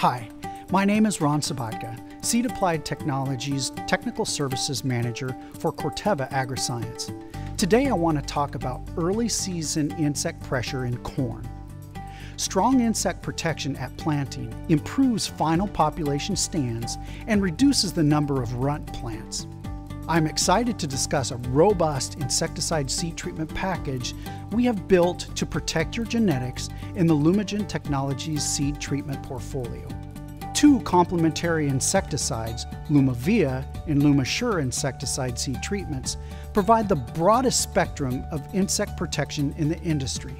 Hi, my name is Ron Sabatka, Seed Applied Technologies Technical Services Manager for Corteva AgriScience. Today I want to talk about early season insect pressure in corn. Strong insect protection at planting improves final population stands and reduces the number of runt plants. I'm excited to discuss a robust insecticide seed treatment package we have built to protect your genetics in the LumiGEN Technologies seed treatment portfolio. Two complementary insecticides, Lumivia and Lumisure insecticide seed treatments, provide the broadest spectrum of insect protection in the industry.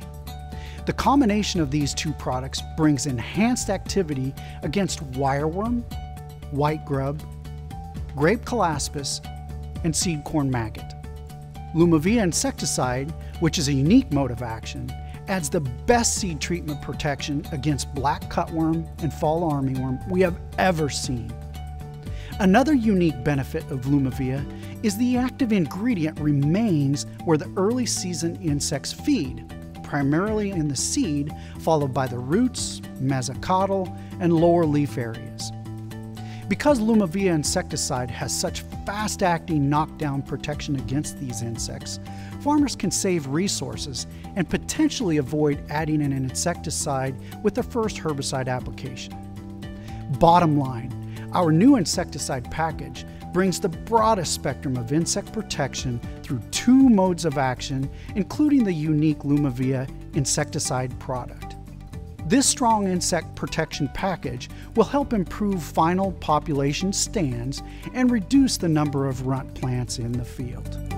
The combination of these two products brings enhanced activity against wireworm, white grub, grape colaspis, and seed corn maggot. Lumivia insecticide, which is a unique mode of action, adds the best seed treatment protection against black cutworm and fall armyworm we have ever seen. Another unique benefit of Lumivia is the active ingredient remains where the early season insects feed, primarily in the seed, followed by the roots, mesocotyl, and lower leaf areas. Because Lumivia insecticide has such fast acting knockdown protection against these insects, farmers can save resources and potentially avoid adding in an insecticide with their first herbicide application. Bottom line, our new insecticide package brings the broadest spectrum of insect protection through two modes of action, including the unique Lumivia insecticide product. This strong insect protection package will help improve final population stands and reduce the number of runt plants in the field.